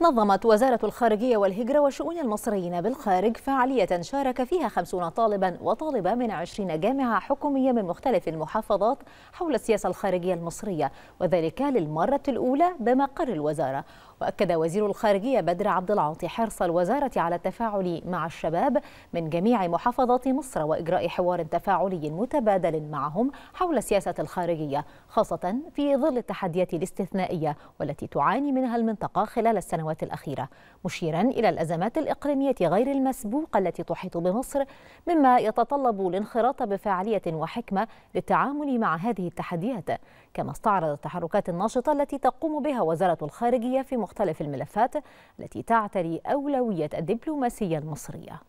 نظمت وزارة الخارجية والهجرة وشؤون المصريين بالخارج فعالية شارك فيها خمسون طالبا وطالبة من عشرين جامعة حكومية من مختلف المحافظات حول السياسة الخارجية المصرية وذلك للمرة الأولى بمقر الوزارة. وأكد وزير الخارجية بدر عبد العاطي حرص الوزارة على التفاعل مع الشباب من جميع محافظات مصر وإجراء حوار تفاعلي متبادل معهم حول السياسة الخارجية خاصة في ظل التحديات الاستثنائية والتي تعاني منها المنطقة خلال السنوات الأخيرة مشيرا إلى الأزمات الإقليمية غير المسبوقة التي تحيط بمصر مما يتطلب الانخراط بفاعلية وحكمة للتعامل مع هذه التحديات. كما استعرض التحركات الناشطة التي تقوم بها وزارة الخارجية في مختلف الملفات التي تعتري أولوية الدبلوماسية المصرية.